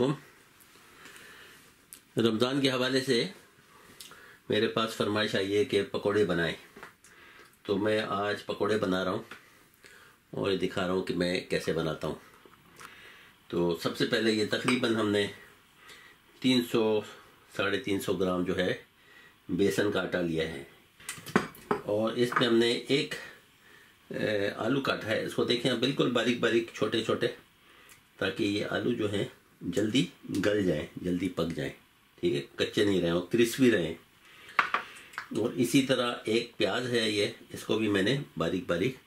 वालेकुम। रमज़ान के हवाले से मेरे पास फरमाइश आई है कि पकोड़े बनाएँ। तो मैं आज पकोड़े बना रहा हूँ और दिखा रहा हूँ कि मैं कैसे बनाता हूँ। तो सबसे पहले ये तकरीबन हमने 300 साढ़े तीन सौ ग्राम जो है बेसन का आटा लिया है। और इसमें हमने एक आलू काटा है। इसको देखें बिल्कुल बारीक बारीक छोटे छोटे ताकि ये आलू जो है जल्दी गल जाए, जल्दी पक जाए, ठीक है? कच्चे नहीं रहें, और क्रिस्पी रहें। और इसी तरह एक प्याज है ये, इसको भी मैंने बारीक बारीक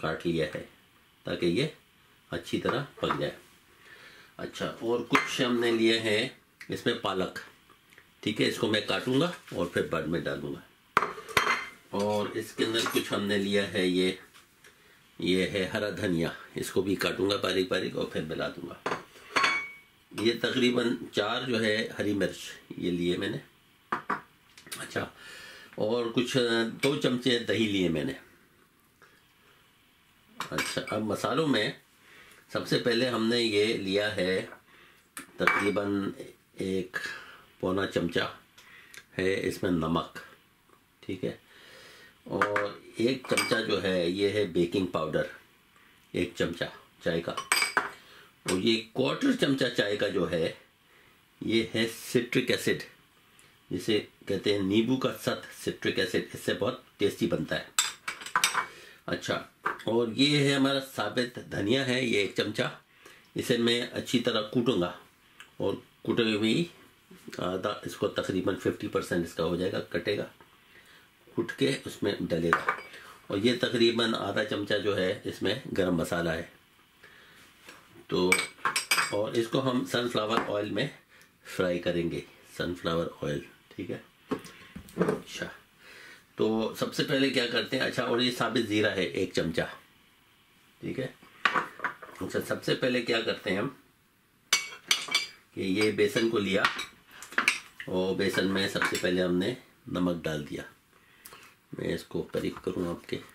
काट लिया है, ताकि ये अच्छी तरह पक जाए। अच्छा और कुछ हमने लिए हैं इसमें पालक, ठीक है? इसको मैं काटूँगा और फिर बाद में डालूँगा। और इसके अंदर कुछ हमने लिया है ये ये है हरा धनिया, इसको भी काटूँगा बारीक बारीक और फिर मिला दूँगा। ये तकरीबन चार जो है हरी मिर्च ये लिए मैंने। अच्छा और कुछ दो चमचे दही लिए मैंने। अच्छा अब मसालों में सबसे पहले हमने ये लिया है तकरीबन एक पौना चमचा है इसमें नमक, ठीक है? और एक चमचा जो है ये है बेकिंग पाउडर, एक चमचा चाय का। और ये क्वार्टर चमचा चाय का जो है, ये है सिट्रिक एसिड जिसे कहते हैं नींबू का सत सिट्रिक एसिड इससे बहुत टेस्टी बनता है। अच्छा और ये है हमारा साबित धनिया है, ये एक चमचा। इसे मैं अच्छी तरह कूटूँगा। और कूटे हुए आधा, इसको तकरीबन फिफ्टी परसेंट इसका हो जाएगा, कटेगा। कूट के उसमें डलेगा। और ये तकरीबन आधा चमचा जो है, इसमें गरम मसाला है। तो और इसको हम सनफ्लावर ऑयल में फ्राई करेंगे। सनफ्लावर ऑयल ठीक है? अच्छा तो सबसे पहले क्या करते हैं? अच्छा और ये साबित ज़ीरा है, एक चमचा, ठीक है? अच्छा सबसे पहले क्या करते हैं हम? कि ये बेसन को लिया, और बेसन में सबसे पहले हमने नमक डाल दिया। मैं इसको करीब करूँ आपके।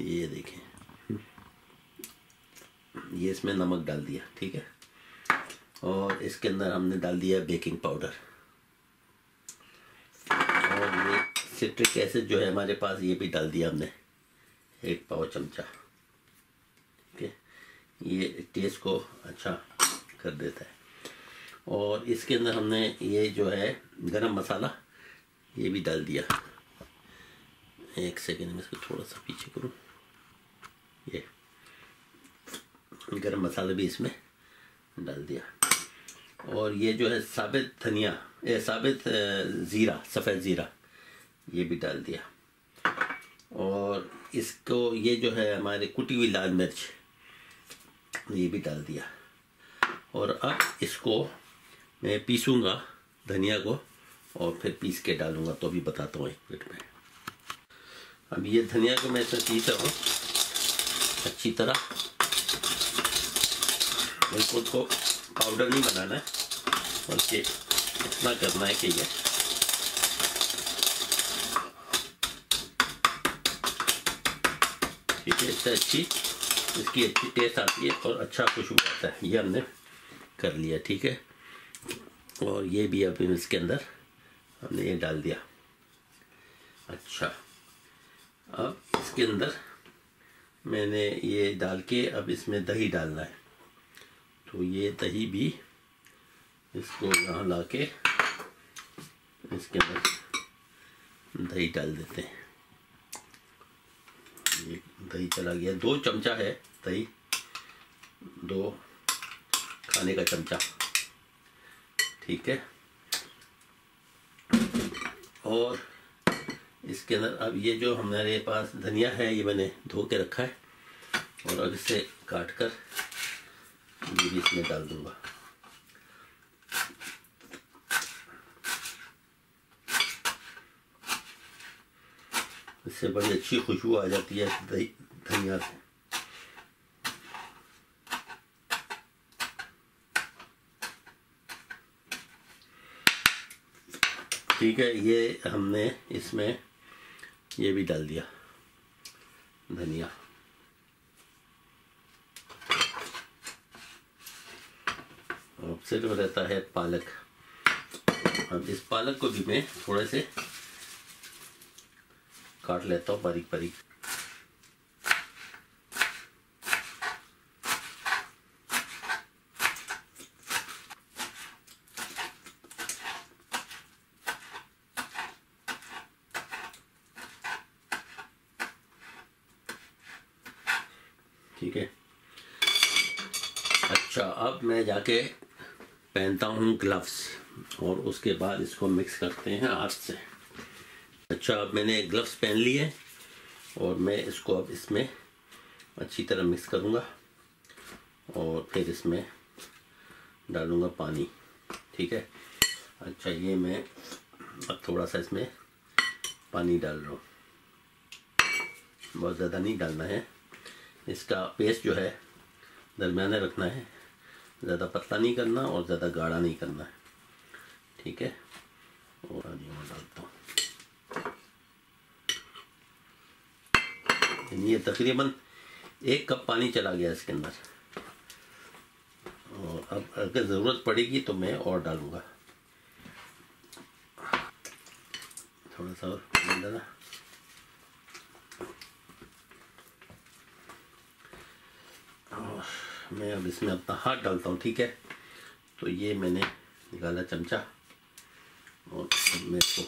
ये देखें। ये इसमें नमक डाल दिया, ठीक है? और इसके अंदर हमने डाल दिया बेकिंग पाउडर। और ये सिट्रिक एसिड जो है हमारे पास, ये भी डाल दिया हमने, एक पाव चमचा, ठीक है? ये टेस्ट को अच्छा कर देता है। और इसके अंदर हमने ये जो है, गरम मसाला, ये भी डाल दिया। एक सेकेंड में इसको थोड़ा सा पीछे करूँ ये गरम मसाला भी इसमें डाल दिया। और ये जो है साबित धनिया, ये साबित ज़ीरा, सफ़ेद ज़ीरा, ये भी डाल दिया। और इसको, ये जो है हमारे कुटी हुई लाल मिर्च, ये भी डाल दिया। और अब इसको मैं पीसूँगा धनिया को और फिर पीस के डालूँगा तो भी बताता हूँ एक मिनट में। अब ये धनिया को मैं इसमें पीस रहा हूँ, अच्छी तरह। बिल्कुल को पाउडर नहीं बनाना है, बल्कि इतना करना है कि ये ठीक है, इससे अच्छी, इसकी अच्छी टेस्ट आती है और अच्छा खुशबू आता है। ये हमने कर लिया, ठीक है? और ये भी अभी इसके अंदर हमने ये डाल दिया। अच्छा अब इसके अंदर मैंने ये डाल के अब इसमें दही डालना है। तो ये दही भी इसको यहाँ ला के इसके अंदर दही डाल देते हैं। ये दही चला गया। दो चमचा है दही। दो खाने का चमचा। ठीक है। और इसके अंदर अब ये जो हमारे पास धनिया है, ये मैंने धो के रखा है और अब इसे काट कर ये भी इसमें डाल दूँगा इससे बड़ी अच्छी खुशबू आ जाती है धनिया से ठीक है ये हमने इसमें ये भी डाल दिया धनिया अब सिर्फ़ रहता है पालक। अब इस पालक को भी मैं थोड़े से काट लेता हूँ बारीक बारीक। ठीक है? अच्छा अब मैं जाके पहनता हूँ ग्लव्स और उसके बाद इसको मिक्स करते हैं हाथ से। अच्छा अब मैंने ग्लव्स पहन लिए और मैं इसको अब इसमें अच्छी तरह मिक्स करूँगा और फिर इसमें डालूँगा पानी। ठीक है? अच्छा ये मैं अब थोड़ा सा इसमें पानी डाल रहा हूँ। बहुत ज़्यादा नहीं डालना है। इसका पेस्ट जो है दरमियाना रखना है। ज़्यादा पतला नहीं करना और ज़्यादा गाढ़ा नहीं करना है। ठीक है? और पानी डालता हूँ। ये तकरीबन एक कप पानी चला गया इसके अंदर। और अब अगर ज़रूरत पड़ेगी तो मैं और डालूँगा। थोड़ा सा और डाला। मैं अब इसमें अपना हाथ डालता हूँ, ठीक है? तो ये मैंने निकाला चमचा और मैं इसको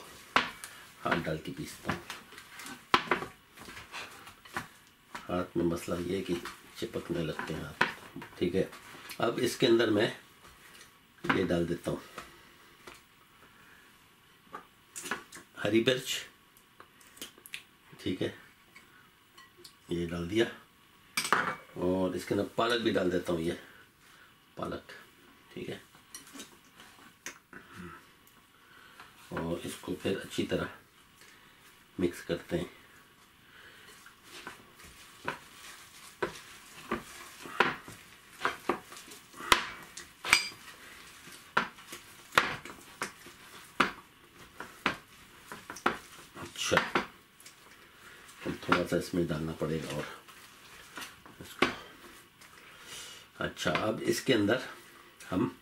हाथ डाल के पीसता हूँ। हाथ में मसला ये कि चिपकने लगते हैं हाथ, ठीक है? अब इसके अंदर मैं ये डाल देता हूँ। हरी मिर्च, ठीक है? ये डाल दिया। और इसके अंदर पालक भी डाल देता हूँ ये। पालक, ठीक है? और इसको फिर अच्छी तरह मिक्स करते हैं। अच्छा। थोड़ा सा इसमें डालना पड़ेगा और अच्छा अब इसके अंदर हम,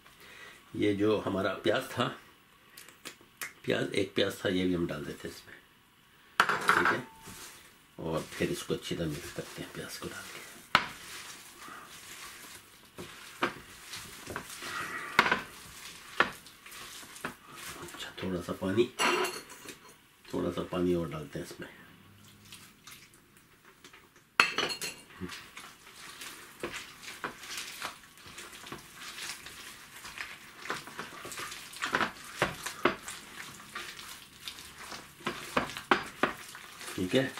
ये जो हमारा प्याज था, प्याज, एक प्याज था, ये भी हम डाल देते हैं इसमें। ठीक है? और फिर इसको अच्छी तरह मिक्स करते हैं, प्याज को डाल के। अच्छा थोड़ा सा पानी, थोड़ा सा पानी और डालते हैं इसमें। ठीक है?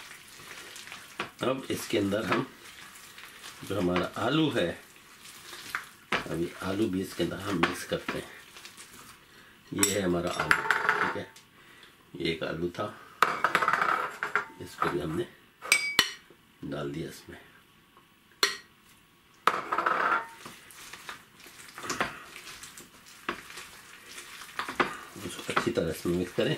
अब इसके अंदर हम जो हमारा आलू है, अभी आलू भी इसके अंदर हम मिक्स करते हैं। ये है हमारा आलू, ठीक है? ये एक आलू था। इसको भी हमने डाल दिया इसमें। अच्छी तरह से मिक्स करें।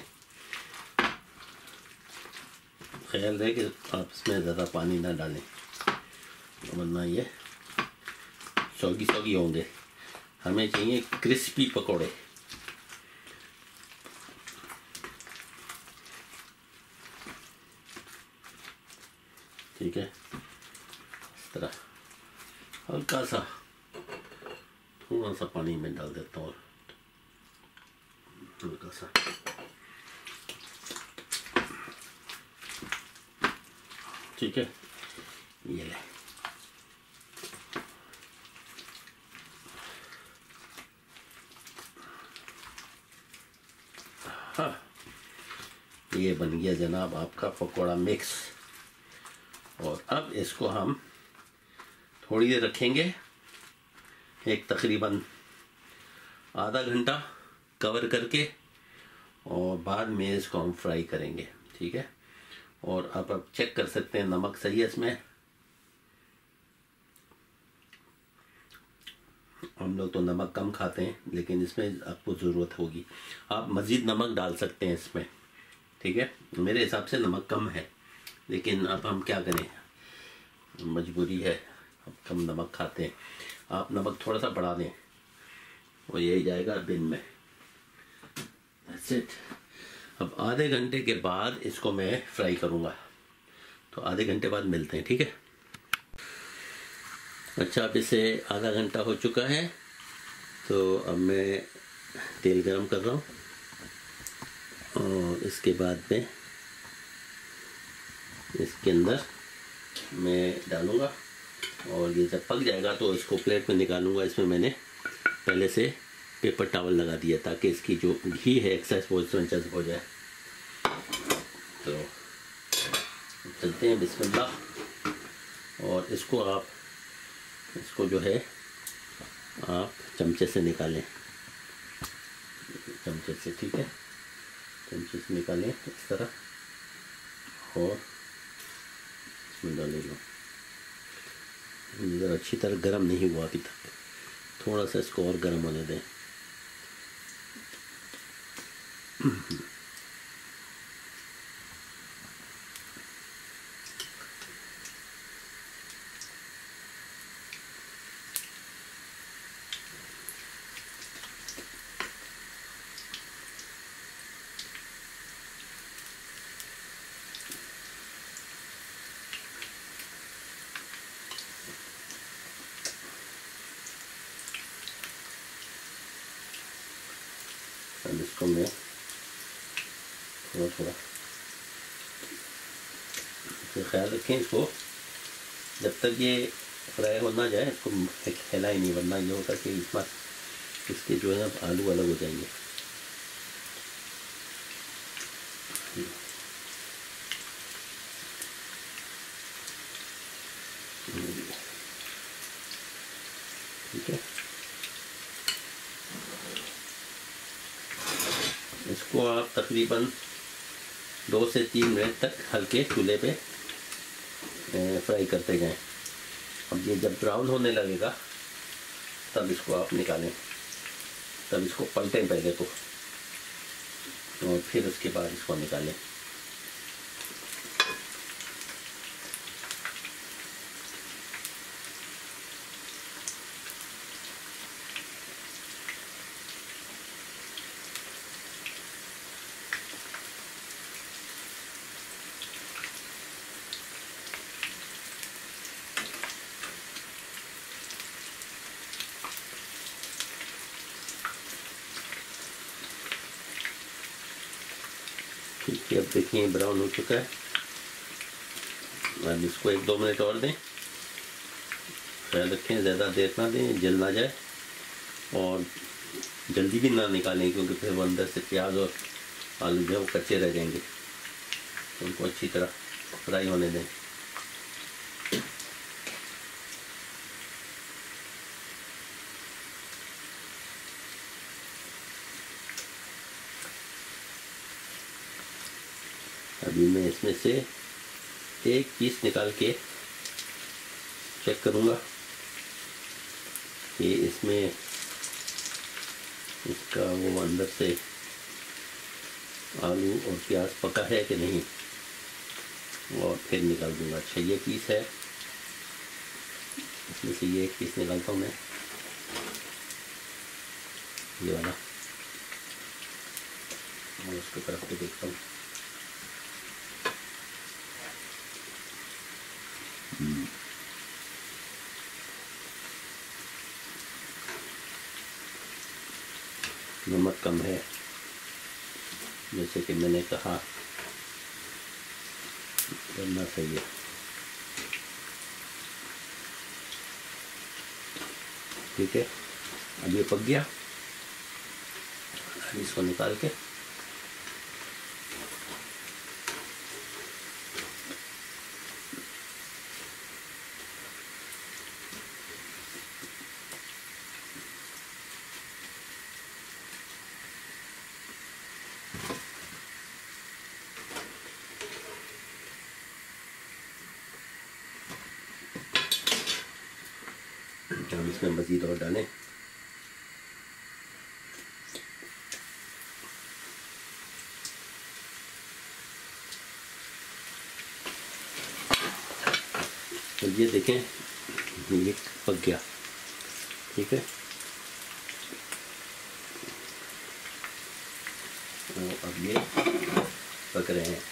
ख्याल रहे कि आप इसमें ज़्यादा पानी ना डालें। वरना ये सौगी सौगी होंगे। हमें चाहिए क्रिस्पी पकोड़े। ठीक है? इस तरह। हल्का सा थोड़ा सा पानी में डाल देता हूँ। हल्का सा ठीक है। ये ले। हाँ। ये बन गया जनाब आपका पकौड़ा मिक्स और अब इसको हम थोड़ी देर रखेंगे। एक तकरीबन आधा घंटा कवर करके और बाद में इसको हम फ्राई करेंगे, ठीक है? और आप अब चेक कर सकते हैं नमक सही है इसमें। हम लोग तो नमक कम खाते हैं, लेकिन इसमें आपको ज़रूरत होगी। आप मज़ीद नमक डाल सकते हैं इसमें, ठीक है? मेरे हिसाब से नमक कम है, लेकिन अब हम क्या करें? मजबूरी है अब कम नमक खाते हैं। आप नमक थोड़ा सा बढ़ा दें और यही जाएगा दिन में। That's it. अब आधे घंटे के बाद इसको मैं फ्राई करूँगा। तो आधे घंटे बाद मिलते हैं, ठीक है? अच्छा अब इसे आधा घंटा हो चुका है तो अब मैं तेल गरम कर रहा हूँ और इसके बाद में इसके अंदर मैं डालूँगा और ये जब पक जाएगा तो इसको प्लेट में निकालूँगा। इसमें मैंने पहले से पेपर टावल लगा दिया ताकि इसकी जो घी है एक्साइज वो इसमें हो जाए। तो चलते हैं, बिस्मिल्लाह। और इसको आप, इसको जो है, आप चमचे से निकालें। चमचे से, ठीक है? चमचे से निकालें इस तरह। और इसमें डाले लो अच्छी तरह गर्म नहीं हुआ अभी तक। थोड़ा सा इसको और गर्म होने दें अब इसको मैं थोड़ा थोड़ा तो ख्याल रखें इसको। जब तक ये फ्राई हो ना जाए, इसको ही नहीं, वरना ये होता कि इस बार इसके जो है आलू अलग हो जाएँगे ठीक है आप तकरीबन दो से तीन मिनट तक हल्के चूल्हे पे फ्राई करते जाएँ। अब ये जब ब्राउन होने लगेगा, तब इसको आप निकालें। तब इसको पलटें पहले तो। और फिर उसके बाद इसको निकालें। है अब देखिए ब्राउन हो चुका है। अब इसको एक दो मिनट और दें। ख्याल रखें, ज़्यादा देर ना दें जल ना जाए। और जल्दी भी ना निकालें, क्योंकि फिर वो अंदर से प्याज और आलू जो है वो कच्चे रह जाएँगे। उनको अच्छी तरह फ्राई होने दें अभी मैं इसमें से एक पीस निकाल के चेक करूँगा। कि इसमें इसका वो अंदर से आलू और प्याज पका है कि नहीं? और फिर निकाल दूँगा। अच्छा ये पीस है। इसमें से ये एक पीस निकालता हूँ मैं। ये वाला। और उसको तरफ़ पे देखता हूँ। नमक कम है, जैसे कि मैंने कहा, करना है ठीक है? अब ये पक गया। इसको निकाल के हम इसमें मज़ीद और डालें तो ये देखें, ये पक गया, ठीक है? तो अब ये पक रहे हैं।